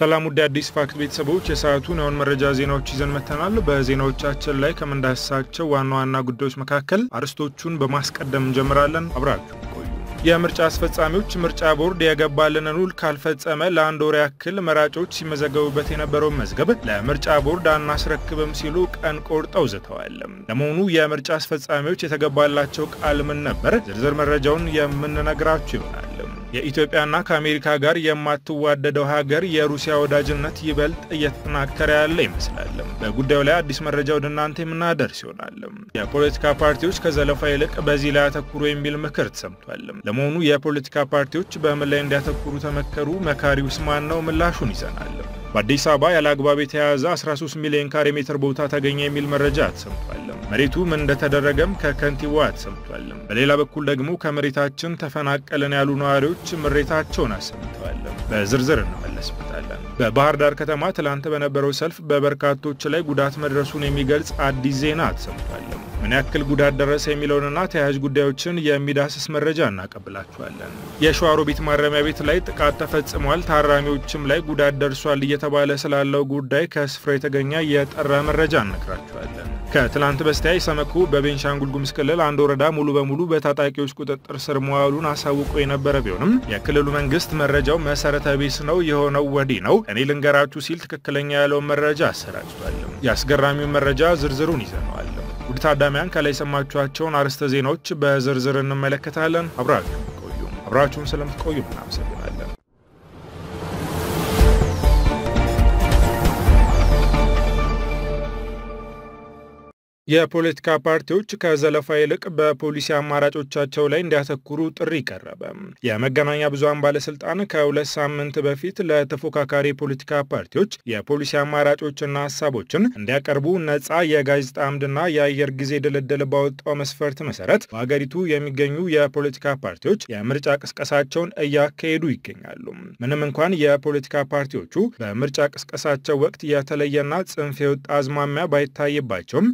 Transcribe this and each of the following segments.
ሰላም ውድ አዲስ ፋክት ቤተሰቦች የሰዓቱን የሆን መረጃ ዜናዎች ይዘን መጥተናል። በዜናዎቻችን ላይ ከምንዳስሳቸው ዋና ዋና ጉዳዮች መካከል አርዕስቶቹን በማስቀደም እንጀምራለን። አብራችሁ ቆዩ። የምርጫ አስፈጻሚዎች ምርጫ ቦርድ የገባልንን ውል ካልፈጸመ ለአንድ ወር ያክል መራጮች ሲመዘገቡበት የነበረውን መዝገብ ለምርጫ ቦርድ አናስረክብም ሲሉ ቀን ቆርጠው ዝተዋል። ለመሆኑ የምርጫ አስፈጻሚዎች የተገባላቸው ቃል ምን ነበር? ዝርዝር መረጃውን የምንነግራችሁ ይሆናል። የኢትዮጵያና ከአሜሪካ ጋር የማትዋደደው ሀገር የሩሲያ ወዳጅነት ይበልጥ እየተጠናከረ ያለ ይመስላል። በጉዳዩ ላይ አዲስ መረጃ ወደ እናንተ የምናደርስ ይሆናል። የፖለቲካ ፓርቲዎች ከዘለፋ ይልቅ በዚህ ላይ ያተኩሩ የሚል ምክር ተሰምቷል። ለመሆኑ የፖለቲካ ፓርቲዎች በምን ላይ እንዲያተኩሩ ተመከሩ? መካሪውስ ማን ነው? ምላሹን ይዘናል። በአዲስ አበባ ያለ አግባብ የተያዘ 13 ሚሊዮን ካሬ ሜትር ቦታ ተገኘ የሚል መረጃ ተሰምቷል። መሬቱ ምን እንደተደረገም ከከንቲባዋ ተሰምቷል። በሌላ በኩል ደግሞ ከመሬታችን ተፈናቀልን ያሉ ነዋሪዎች ምሬታቸውን አሰምተዋል። በዝርዝር እንመለስበታለን። በባህር ዳር ከተማ ትላንት በነበረው ሰልፍ በበርካቶች ላይ ጉዳት መድረሱን የሚገልጽ አዲስ ዜና ተሰምቷል። ምን ያክል ጉዳት ደረሰ የሚለውንና ተያያዥ ጉዳዮችን የሚዳስስ መረጃ እናቀብላችኋለን። የሸዋሮቢት ማረሚያ ቤት ላይ ጥቃት ተፈጽሟል፣ ታራሚዎችም ላይ ጉዳት ደርሷል እየተባለ ስላለው ጉዳይ ከስፍራ የተገኘ የጠራ መረጃ እነግራችኋለን። ከትላንት በስቲያ ኢሰመኮ በቤንሻንጉል ጉሙዝ ክልል አንድ ወረዳ ሙሉ በሙሉ በታጣቂዎች ቁጥጥር ስር መዋሉን አሳውቆ የነበረ ቢሆንም የክልሉ መንግስት መረጃው መሰረተ ቢስ ነው የሆነው ወዲህ ነው እኔ ልንገራችሁ ሲል ትክክለኛ ያለውን መረጃ አሰራጭቷል። የአስገራሚውን መረጃ ዝርዝሩን ይዘነዋል። ውድ ታዳሚያን ከላይ የሰማችኋቸውን አርዕስተ ዜናዎች በዝርዝር እንመለከታለን። አብራችሁን ቆዩ። አብራችሁን ስለምትቆዩ እናመሰግናለን። የፖለቲካ ፓርቲዎች ከዘለፋ ይልቅ በፖሊሲ አማራጮቻቸው ላይ እንዲያተኩሩ ጥሪ ቀረበ። የመገናኛ ብዙሃን ባለስልጣን ከሁለት ሳምንት በፊት ለተፎካካሪ የፖለቲካ ፓርቲዎች የፖሊሲ አማራጮችና ሀሳቦችን እንዲያቀርቡ ነፃ የጋዜጣ አምድና የአየር ጊዜ ድልድል ባወጣው መስፈርት መሰረት በሀገሪቱ የሚገኙ የፖለቲካ ፓርቲዎች የምርጫ ቅስቀሳቸውን እያካሄዱ ይገኛሉ። ምንም እንኳን የፖለቲካ ፓርቲዎቹ በምርጫ ቅስቀሳቸው ወቅት የተለየና ጽንፍ የወጣ አዝማሚያ ባይታይባቸውም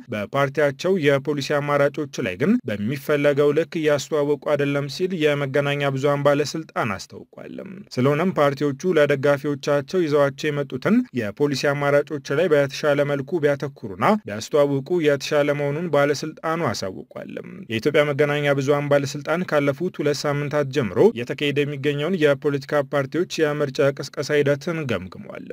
ፓርቲያቸው የፖሊሲ አማራጮች ላይ ግን በሚፈለገው ልክ እያስተዋወቁ አይደለም ሲል የመገናኛ ብዙሃን ባለስልጣን አስታውቋል። ስለሆነም ፓርቲዎቹ ለደጋፊዎቻቸው ይዘዋቸው የመጡትን የፖሊሲ አማራጮች ላይ በተሻለ መልኩ ቢያተኩሩና ቢያስተዋውቁ የተሻለ መሆኑን ባለስልጣኑ አሳውቋል። የኢትዮጵያ መገናኛ ብዙሃን ባለስልጣን ካለፉት ሁለት ሳምንታት ጀምሮ እየተካሄደ የሚገኘውን የፖለቲካ ፓርቲዎች የምርጫ ቅስቀሳ ሂደትን ገምግሟል።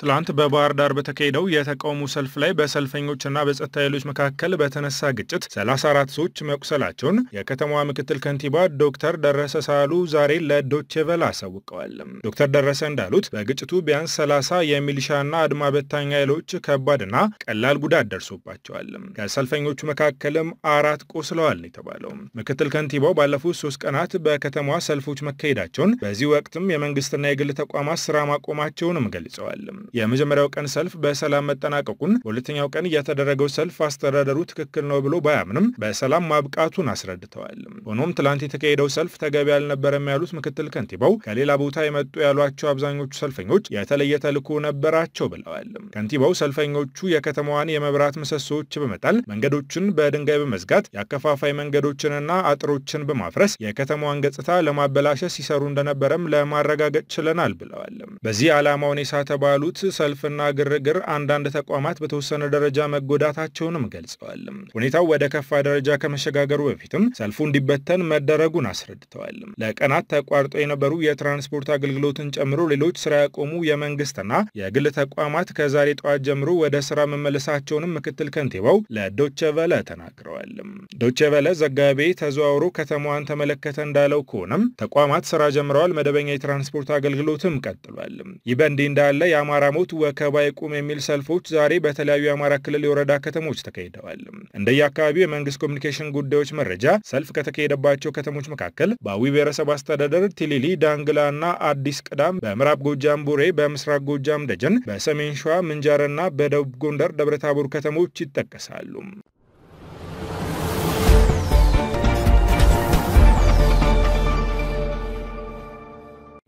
ትላንት በባህር ዳር በተካሄደው የተቃውሞ ሰልፍ ላይ በሰልፈኞችና በጸጥታ ኃይሎች መካከል በተነሳ ግጭት 34 ሰዎች መቁሰላቸውን የከተማዋ ምክትል ከንቲባ ዶክተር ደረሰ ሳሉ ዛሬ ለዶቼ ቬለ አሳውቀዋል። ዶክተር ደረሰ እንዳሉት በግጭቱ ቢያንስ 30 የሚሊሻና አድማ በታኝ ኃይሎች ከባድና ቀላል ጉዳት ደርሶባቸዋል። ከሰልፈኞቹ መካከልም አራት ቆስለዋል የተባለው ምክትል ከንቲባው ባለፉት ሶስት ቀናት በከተማዋ ሰልፎች መካሄዳቸውን፣ በዚህ ወቅትም የመንግስትና የግል ተቋማት ስራ ማቆማቸውንም ገልጸዋል። የመጀመሪያው ቀን ሰልፍ በሰላም መጠናቀቁን በሁለተኛው ቀን የተደረገው ሰልፍ አስተዳደሩ ትክክል ነው ብሎ ባያምንም በሰላም ማብቃቱን አስረድተዋል። ሆኖም ትላንት የተካሄደው ሰልፍ ተገቢ አልነበረም ያሉት ምክትል ከንቲባው ከሌላ ቦታ የመጡ ያሏቸው አብዛኞቹ ሰልፈኞች የተለየ ተልዕኮ ነበራቸው ብለዋል። ከንቲባው ሰልፈኞቹ የከተማዋን የመብራት ምሰሶዎች በመጣል መንገዶችን በድንጋይ በመዝጋት የአከፋፋይ መንገዶችንና አጥሮችን በማፍረስ የከተማዋን ገጽታ ለማበላሸት ሲሰሩ እንደነበረም ለማረጋገጥ ችለናል ብለዋል። በዚህ ዓላማውን የሳተ ባሉት ሰልፍና ግርግር አንዳንድ ተቋማት በተወሰነ ደረጃ መጎዳታቸውንም ገልጸዋል። ሁኔታው ወደ ከፋ ደረጃ ከመሸጋገሩ በፊትም ሰልፉ እንዲበተን መደረጉን አስረድተዋል። ለቀናት ተቋርጠው የነበሩ የትራንስፖርት አገልግሎትን ጨምሮ ሌሎች ስራ ያቆሙ የመንግስትና የግል ተቋማት ከዛሬ ጠዋት ጀምሮ ወደ ስራ መመለሳቸውንም ምክትል ከንቲባው ለዶቼ ቬለ ተናግረዋል። ዶቼ ቬለ ዘጋቢ ተዘዋውሮ ከተማዋን ተመለከተ እንዳለው ከሆነም ተቋማት ስራ ጀምረዋል፣ መደበኛ የትራንስፖርት አገልግሎትም ቀጥሏል። ይህ በእንዲህ እንዳለ የአማራ ሞት ወከባ ይቁም የሚል ሰልፎች ዛሬ በተለያዩ የአማራ ክልል የወረዳ ከተሞች ተካሂደዋል። እንደየአካባቢው የመንግስት ኮሚኒኬሽን ጉዳዮች መረጃ ሰልፍ ከተካሄደባቸው ከተሞች መካከል በአዊ ብሔረሰብ አስተዳደር ቲሊሊ፣ ዳንግላ እና አዲስ ቅዳም፣ በምዕራብ ጎጃም ቡሬ፣ በምስራቅ ጎጃም ደጀን፣ በሰሜን ሸዋ ምንጃርና በደቡብ ጎንደር ደብረታቦር ከተሞች ይጠቀሳሉ።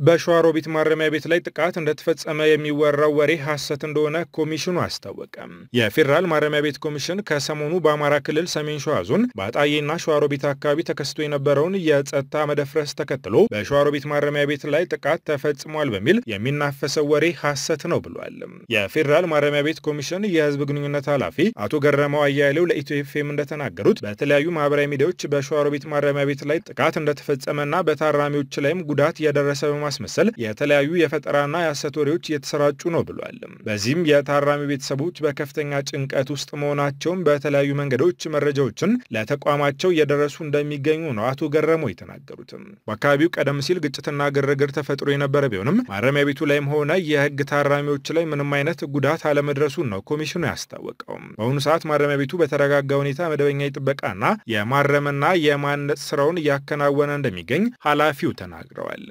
በሸዋሮቢት ማረሚያ ቤት ላይ ጥቃት እንደተፈጸመ የሚወራው ወሬ ሐሰት እንደሆነ ኮሚሽኑ አስታወቀ። የፌዴራል ማረሚያ ቤት ኮሚሽን ከሰሞኑ በአማራ ክልል ሰሜን ሸዋ ዞን በአጣዬና ሸዋሮቢት አካባቢ ተከስቶ የነበረውን የጸጥታ መደፍረስ ተከትሎ በሸዋሮቢት ማረሚያ ቤት ላይ ጥቃት ተፈጽሟል በሚል የሚናፈሰው ወሬ ሐሰት ነው ብሏል። የፌዴራል ማረሚያ ቤት ኮሚሽን የሕዝብ ግንኙነት ኃላፊ አቶ ገረመው አያሌው ለኢትዮ ኤፍኤም እንደተናገሩት በተለያዩ ማህበራዊ ሚዲያዎች በሸዋሮቢት ማረሚያ ቤት ላይ ጥቃት እንደተፈጸመና በታራሚዎች ላይም ጉዳት የደረሰ በማስመሰል የተለያዩ የፈጠራና የሐሰት ወሬዎች እየተሰራጩ ነው ብሏል። በዚህም የታራሚ ቤተሰቦች በከፍተኛ ጭንቀት ውስጥ መሆናቸውን በተለያዩ መንገዶች መረጃዎችን ለተቋማቸው እየደረሱ እንደሚገኙ ነው አቶ ገረመው የተናገሩትም። በአካባቢው ቀደም ሲል ግጭትና ግርግር ተፈጥሮ የነበረ ቢሆንም ማረሚያ ቤቱ ላይም ሆነ የህግ ታራሚዎች ላይ ምንም አይነት ጉዳት አለመድረሱን ነው ኮሚሽኑ ያስታወቀው። በአሁኑ ሰዓት ማረሚያ ቤቱ በተረጋጋ ሁኔታ መደበኛ የጥበቃና የማረምና የማነጽ ስራውን እያከናወነ እንደሚገኝ ኃላፊው ተናግረዋል።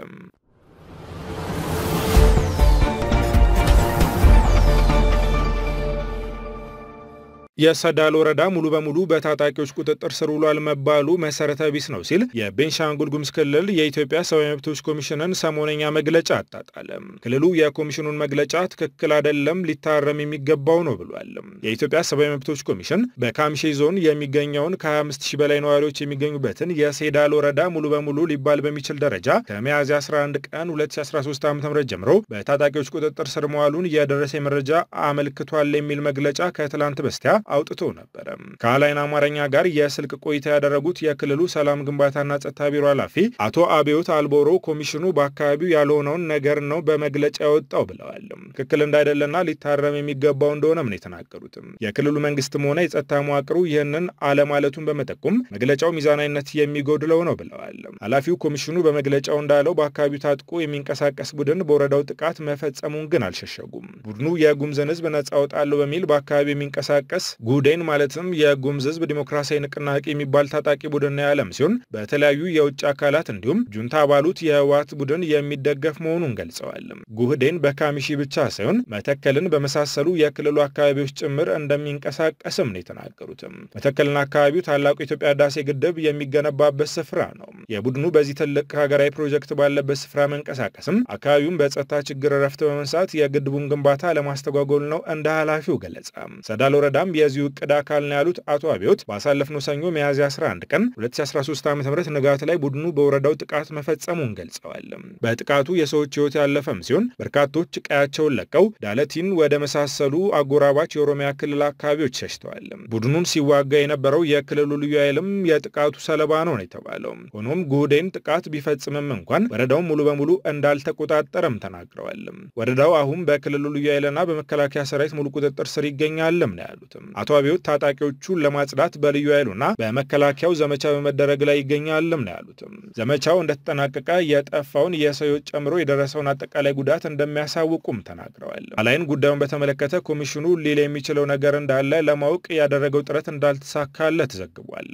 የሰዳል ወረዳ ሙሉ በሙሉ በታጣቂዎች ቁጥጥር ስር ውሏል መባሉ መሰረተ ቢስ ነው ሲል የቤንሻንጉል ጉሙዝ ክልል የኢትዮጵያ ሰብአዊ መብቶች ኮሚሽንን ሰሞነኛ መግለጫ አጣጣለ። ክልሉ የኮሚሽኑን መግለጫ ትክክል አይደለም፣ ሊታረም የሚገባው ነው ብሏል። የኢትዮጵያ ሰብአዊ መብቶች ኮሚሽን በካምሼ ዞን የሚገኘውን ከ25 ሺህ በላይ ነዋሪዎች የሚገኙበትን የሴዳል ወረዳ ሙሉ በሙሉ ሊባል በሚችል ደረጃ ከሚያዝያ 11 ቀን 2013 ዓ ም ጀምሮ በታጣቂዎች ቁጥጥር ስር መዋሉን የደረሰ መረጃ አመልክቷል የሚል መግለጫ ከትላንት በስቲያ አውጥቶ ነበረ። ከአላይን አማርኛ ጋር የስልክ ቆይታ ያደረጉት የክልሉ ሰላም ግንባታና ጸጥታ ቢሮ ኃላፊ አቶ አብዮት አልቦሮ ኮሚሽኑ በአካባቢው ያልሆነውን ነገር ነው በመግለጫ ያወጣው ብለዋል። ትክክል እንዳይደለና ሊታረም የሚገባው እንደሆነም ነው የተናገሩትም። የክልሉ መንግስትም ሆነ የጸጥታ መዋቅሩ ይህንን አለማለቱን በመጠቆም መግለጫው ሚዛናዊነት የሚጎድለው ነው ብለዋል። ኃላፊው ኮሚሽኑ በመግለጫው እንዳለው በአካባቢው ታጥቆ የሚንቀሳቀስ ቡድን በወረዳው ጥቃት መፈጸሙን ግን አልሸሸጉም። ቡድኑ የጉምዝን ህዝብ ነጻ አወጣለሁ በሚል በአካባቢው የሚንቀሳቀስ ጉዴን ማለትም የጉሙዝ ህዝብ ዲሞክራሲያዊ ንቅናቄ የሚባል ታጣቂ ቡድን ያለም ሲሆን በተለያዩ የውጭ አካላት እንዲሁም ጁንታ ባሉት የህወሓት ቡድን የሚደገፍ መሆኑን ገልጸዋል። ጉህዴን በካሚሺ ብቻ ሳይሆን መተከልን በመሳሰሉ የክልሉ አካባቢዎች ጭምር እንደሚንቀሳቀስም ነው የተናገሩትም። መተከልና አካባቢው ታላቁ የኢትዮጵያ ህዳሴ ግድብ የሚገነባበት ስፍራ ነው። የቡድኑ በዚህ ትልቅ ሀገራዊ ፕሮጀክት ባለበት ስፍራ መንቀሳቀስም አካባቢውን በጸጥታ ችግር ረፍት በመንሳት የግድቡን ግንባታ ለማስተጓጎል ነው እንደ ኃላፊው ገለጻ። ሰዳል ወረዳም የዚሁ እቅድ አካል ነው ያሉት አቶ አብዮት ባሳለፍነው ሰኞ ሚያዝያ 11 ቀን 2013 ዓ ም ንጋት ላይ ቡድኑ በወረዳው ጥቃት መፈጸሙን ገልጸዋል። በጥቃቱ የሰዎች ህይወት ያለፈም ሲሆን በርካቶች ቀያቸውን ለቀው ዳለቲን ወደ መሳሰሉ አጎራባች የኦሮሚያ ክልል አካባቢዎች ሸሽተዋል። ቡድኑን ሲዋጋ የነበረው የክልሉ ልዩ ኃይልም የጥቃቱ ሰለባ ነው ነው የተባለው። ሆኖም ጉህዴን ጥቃት ቢፈጽምም እንኳን ወረዳውን ሙሉ በሙሉ እንዳልተቆጣጠረም ተናግረዋል። ወረዳው አሁን በክልሉ ልዩ ኃይልና በመከላከያ ሰራዊት ሙሉ ቁጥጥር ስር ይገኛልም ነው ያሉትም። አቶ አብዮት ታጣቂዎቹን ለማጽዳት በልዩ ኃይሉና በመከላከያው ዘመቻ በመደረግ ላይ ይገኛልም ነው ያሉትም። ዘመቻው እንደተጠናቀቀ የጠፋውን የሰው ጨምሮ የደረሰውን አጠቃላይ ጉዳት እንደሚያሳውቁም ተናግረዋል። አላይን ጉዳዩን በተመለከተ ኮሚሽኑ ሊል የሚችለው ነገር እንዳለ ለማወቅ ያደረገው ጥረት እንዳልተሳካለት ዘግቧል።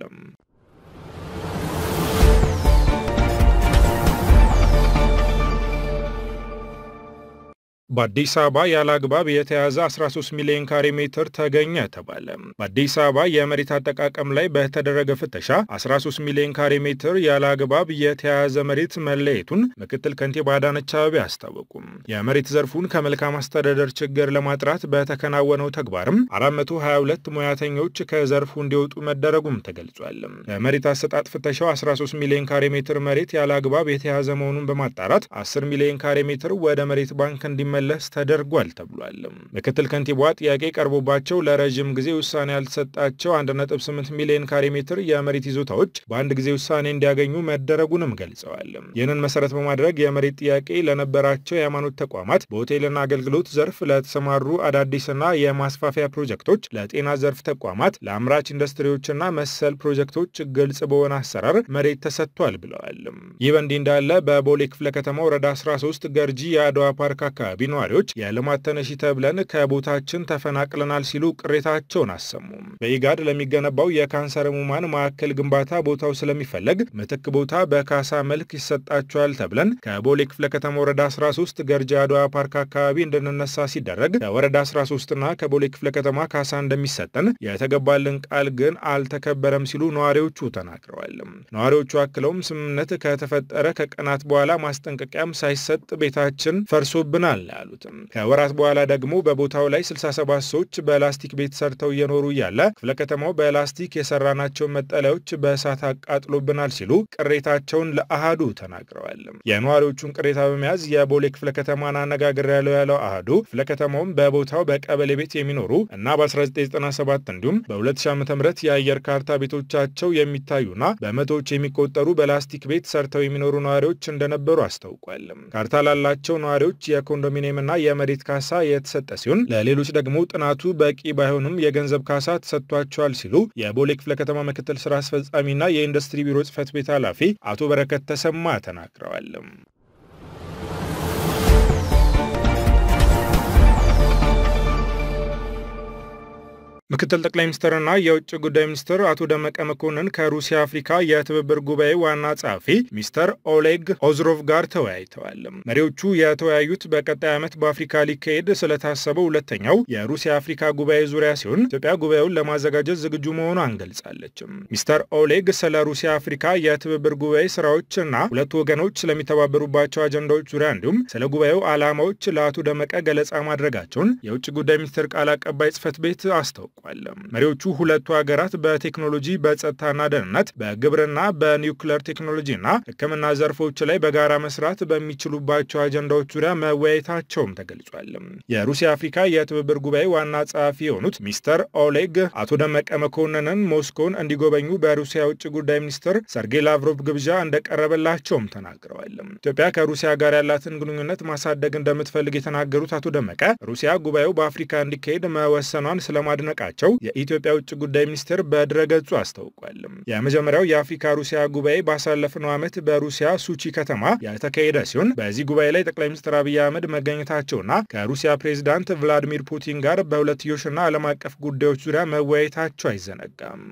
በአዲስ አበባ ያለ አግባብ የተያዘ 13 ሚሊዮን ካሬ ሜትር ተገኘ ተባለ። በአዲስ አበባ የመሬት አጠቃቀም ላይ በተደረገ ፍተሻ 13 ሚሊዮን ካሬ ሜትር ያለ አግባብ የተያዘ መሬት መለየቱን ምክትል ከንቲባ አዳነች አቤቤ አስታወቁም። የመሬት ዘርፉን ከመልካም አስተዳደር ችግር ለማጥራት በተከናወነው ተግባርም 422 ሙያተኞች ከዘርፉ እንዲወጡ መደረጉም ተገልጿል። በመሬት አሰጣጥ ፍተሻው 13 ሚሊዮን ካሬ ሜትር መሬት ያለ አግባብ የተያዘ መሆኑን በማጣራት 10 ሚሊዮን ካሬ ሜትር ወደ መሬት ባንክ እንዲ መለስ ተደርጓል ተብሏል። ምክትል ከንቲባዋ ጥያቄ ቀርቦባቸው ለረዥም ጊዜ ውሳኔ ያልተሰጣቸው 1.8 ሚሊዮን ካሬ ሜትር የመሬት ይዞታዎች በአንድ ጊዜ ውሳኔ እንዲያገኙ መደረጉንም ገልጸዋል። ይህንን መሰረት በማድረግ የመሬት ጥያቄ ለነበራቸው የሃይማኖት ተቋማት፣ በሆቴልና አገልግሎት ዘርፍ ለተሰማሩ አዳዲስና የማስፋፊያ ፕሮጀክቶች፣ ለጤና ዘርፍ ተቋማት፣ ለአምራች ኢንዱስትሪዎችና መሰል ፕሮጀክቶች ግልጽ በሆነ አሰራር መሬት ተሰጥቷል ብለዋል። ይህ በእንዲህ እንዳለ በቦሌ ክፍለ ከተማ ወረዳ 13 ገርጂ የአድዋ ፓርክ አካባቢ ነዋሪዎች የልማት ተነሺ ተብለን ከቦታችን ተፈናቅለናል ሲሉ ቅሬታቸውን አሰሙ። በኢጋድ ለሚገነባው የካንሰር ህሙማን ማዕከል ግንባታ ቦታው ስለሚፈለግ ምትክ ቦታ በካሳ መልክ ይሰጣቸዋል ተብለን ከቦሌ ክፍለ ከተማ ወረዳ 13 ገርጃ አድዋ ፓርክ አካባቢ እንድንነሳ ሲደረግ ከወረዳ 13ና ከቦሌ ክፍለ ከተማ ካሳ እንደሚሰጠን የተገባልን ቃል ግን አልተከበረም ሲሉ ነዋሪዎቹ ተናግረዋል። ነዋሪዎቹ አክለውም ስምምነት ከተፈጠረ ከቀናት በኋላ ማስጠንቀቂያም ሳይሰጥ ቤታችን ፈርሶብናል ያሉትም ከወራት በኋላ ደግሞ በቦታው ላይ 67 ሰዎች በላስቲክ ቤት ሰርተው እየኖሩ እያለ ክፍለ ከተማው በላስቲክ የሰራናቸውን መጠለያዎች በእሳት አቃጥሎብናል ሲሉ ቅሬታቸውን ለአሃዱ ተናግረዋል። የነዋሪዎቹን ቅሬታ በመያዝ የቦሌ ክፍለ ከተማን አነጋግር ያለው ያለው አሃዱ ክፍለ ከተማውም በቦታው በቀበሌ ቤት የሚኖሩ እና በ1997 እንዲሁም በ2000 ዓ ም የአየር ካርታ ቤቶቻቸው የሚታዩና በመቶዎች የሚቆጠሩ በላስቲክ ቤት ሰርተው የሚኖሩ ነዋሪዎች እንደነበሩ አስታውቋል። ካርታ ላላቸው ነዋሪዎች የኮንዶሚኒየምና የመሬት ካሳ የተሰጠ ሲሆን ለሌሎች ደግሞ ጥናቱ በቂ ባይሆንም የገንዘብ ካሳ ተሰጥቷቸዋል ሲሉ የቦሌ ክፍለ ከተማ ምክትል ስራ አስፈጻሚና የኢንዱስትሪ ቢሮ ጽህፈት ቤት ኃላፊ አቶ በረከት ተሰማ ተናግረዋል። ምክትል ጠቅላይ ሚኒስትርና የውጭ ጉዳይ ሚኒስትር አቶ ደመቀ መኮንን ከሩሲያ አፍሪካ የትብብር ጉባኤ ዋና ጸሐፊ ሚስተር ኦሌግ ኦዝሮቭ ጋር ተወያይተዋል። መሪዎቹ የተወያዩት በቀጣይ ዓመት በአፍሪካ ሊካሄድ ስለታሰበው ሁለተኛው የሩሲያ አፍሪካ ጉባኤ ዙሪያ ሲሆን ኢትዮጵያ ጉባኤውን ለማዘጋጀት ዝግጁ መሆኗን ገልጻለች። ሚስተር ኦሌግ ስለ ሩሲያ አፍሪካ የትብብር ጉባኤ ስራዎችና ሁለቱ ወገኖች ስለሚተባበሩባቸው አጀንዳዎች ዙሪያ እንዲሁም ስለ ጉባኤው ዓላማዎች ለአቶ ደመቀ ገለጻ ማድረጋቸውን የውጭ ጉዳይ ሚኒስትር ቃል አቀባይ ጽህፈት ቤት አስታውቋል። መሪዎቹ ሁለቱ ሀገራት በቴክኖሎጂ በጸጥታና ደህንነት፣ በግብርና፣ በኒውክለር ቴክኖሎጂና ሕክምና ዘርፎች ላይ በጋራ መስራት በሚችሉባቸው አጀንዳዎች ዙሪያ መወያየታቸውም ተገልጿል። የሩሲያ አፍሪካ የትብብር ጉባኤ ዋና ጸሐፊ የሆኑት ሚስተር ኦሌግ አቶ ደመቀ መኮንንን ሞስኮን እንዲጎበኙ በሩሲያ የውጭ ጉዳይ ሚኒስትር ሰርጌይ ላቭሮቭ ግብዣ እንደቀረበላቸውም ተናግረዋል። ኢትዮጵያ ከሩሲያ ጋር ያላትን ግንኙነት ማሳደግ እንደምትፈልግ የተናገሩት አቶ ደመቀ ሩሲያ ጉባኤው በአፍሪካ እንዲካሄድ መወሰኗን ስለማድነቃ ቸው የኢትዮጵያ ውጭ ጉዳይ ሚኒስቴር በድረገጹ አስታውቋል። የመጀመሪያው የአፍሪካ ሩሲያ ጉባኤ ባሳለፍነው ዓመት በሩሲያ ሱቺ ከተማ የተካሄደ ሲሆን በዚህ ጉባኤ ላይ ጠቅላይ ሚኒስትር አብይ አህመድ መገኘታቸውና ከሩሲያ ፕሬዚዳንት ቭላዲሚር ፑቲን ጋር በሁለትዮሽና ዓለም አቀፍ ጉዳዮች ዙሪያ መወያየታቸው አይዘነጋም።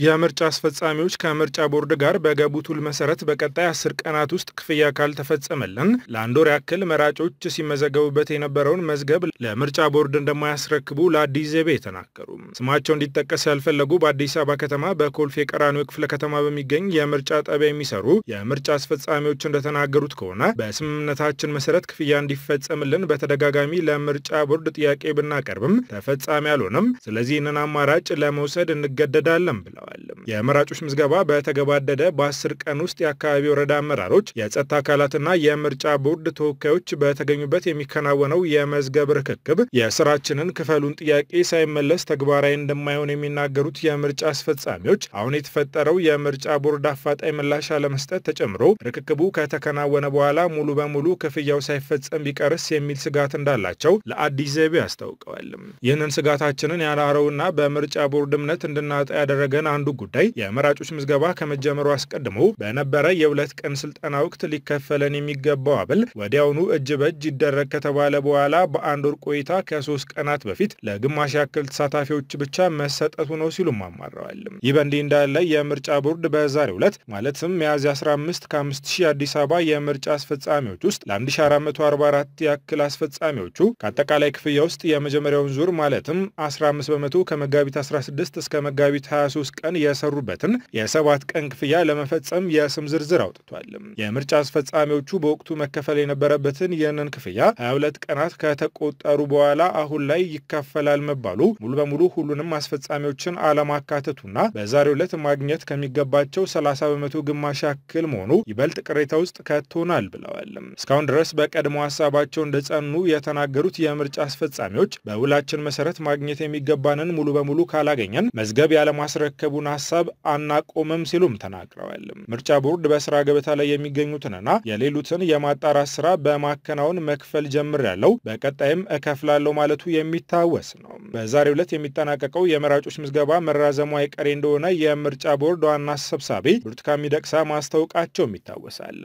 የምርጫ አስፈጻሚዎች ከምርጫ ቦርድ ጋር በገቡት ውል መሰረት በቀጣይ አስር ቀናት ውስጥ ክፍያ ካልተፈጸመልን ለአንድ ወር ያክል መራጮች ሲመዘገቡበት የነበረውን መዝገብ ለምርጫ ቦርድ እንደማያስረክቡ ለአዲስ ዘይቤ ተናገሩ። ስማቸው እንዲጠቀስ ያልፈለጉ በአዲስ አበባ ከተማ በኮልፌ ቀራኒዮ ክፍለ ከተማ በሚገኝ የምርጫ ጣቢያ የሚሰሩ የምርጫ አስፈጻሚዎች እንደተናገሩት ከሆነ በስምምነታችን መሰረት ክፍያ እንዲፈጸምልን በተደጋጋሚ ለምርጫ ቦርድ ጥያቄ ብናቀርብም ተፈጻሚ አልሆነም። ስለዚህ ይህንን አማራጭ ለመውሰድ እንገደዳለን ብለዋል። የመራጮች ምዝገባ በተገባደደ በአስር ቀን ውስጥ የአካባቢ ወረዳ አመራሮች፣ የጸጥታ አካላትና የምርጫ ቦርድ ተወካዮች በተገኙበት የሚከናወነው የመዝገብ ርክክብ የስራችንን ክፈሉን ጥያቄ ሳይመለስ ተግባራዊ እንደማይሆን የሚናገሩት የምርጫ አስፈጻሚዎች አሁን የተፈጠረው የምርጫ ቦርድ አፋጣኝ ምላሽ አለመስጠት ተጨምሮ ርክክቡ ከተከናወነ በኋላ ሙሉ በሙሉ ክፍያው ሳይፈጸም ቢቀርስ የሚል ስጋት እንዳላቸው ለአዲስ ዘይቤ አስታውቀዋል። ይህንን ስጋታችንን ያናረውና በምርጫ ቦርድ እምነት እንድናጣ ያደረገን አንዱ ጉዳይ የመራጮች ምዝገባ ከመጀመሩ አስቀድሞ በነበረ የሁለት ቀን ስልጠና ወቅት ሊከፈለን የሚገባው አበል ወዲያውኑ እጅ በእጅ ይደረግ ከተባለ በኋላ በአንድ ወር ቆይታ ከሶስት ቀናት በፊት ለግማሽ ያክል ተሳታፊዎች ብቻ መሰጠቱ ነው ሲሉም አማረዋል። ይህ በእንዲህ እንዳለ የምርጫ ቦርድ በዛሬው ዕለት ማለትም ሚያዝያ 15 ከ5000 አዲስ አበባ የምርጫ አስፈጻሚዎች ውስጥ ለ1444 ያክል አስፈጻሚዎቹ ከአጠቃላይ ክፍያ ውስጥ የመጀመሪያውን ዙር ማለትም 15 በመቶ ከመጋቢት 16 እስከ መጋቢት 23 ቀን የሰሩበትን የሰባት ቀን ክፍያ ለመፈጸም የስም ዝርዝር አውጥቷል። የምርጫ አስፈጻሚዎቹ በወቅቱ መከፈል የነበረበትን ይህንን ክፍያ 22 ቀናት ከተቆጠሩ በኋላ አሁን ላይ ይከፈላል መባሉ ሙሉ በሙሉ ሁሉንም አስፈጻሚዎችን አለማካተቱና በዛሬው ዕለት ማግኘት ከሚገባቸው 30 በመቶ ግማሽ ያክል መሆኑ ይበልጥ ቅሬታ ውስጥ ከቶናል ብለዋል። እስካሁን ድረስ በቀድሞ ሀሳባቸው እንደጸኑ የተናገሩት የምርጫ አስፈጻሚዎች በውላችን መሰረት ማግኘት የሚገባንን ሙሉ በሙሉ ካላገኘን መዝገብ ያለማስረከብ የመመዝገቡን ሀሳብ አናቆምም ሲሉም ተናግረዋል። ምርጫ ቦርድ በስራ ገበታ ላይ የሚገኙትንና የሌሉትን የማጣራት ስራ በማከናወን መክፈል ጀምር ያለው በቀጣይም እከፍላለሁ ማለቱ የሚታወስ ነው። በዛሬው ዕለት የሚጠናቀቀው የመራጮች ምዝገባ መራዘሙ አይቀሬ እንደሆነ የምርጫ ቦርድ ዋና ሰብሳቢ ብርቱካን ሚደቅሳ ማስታወቃቸውም ይታወሳል።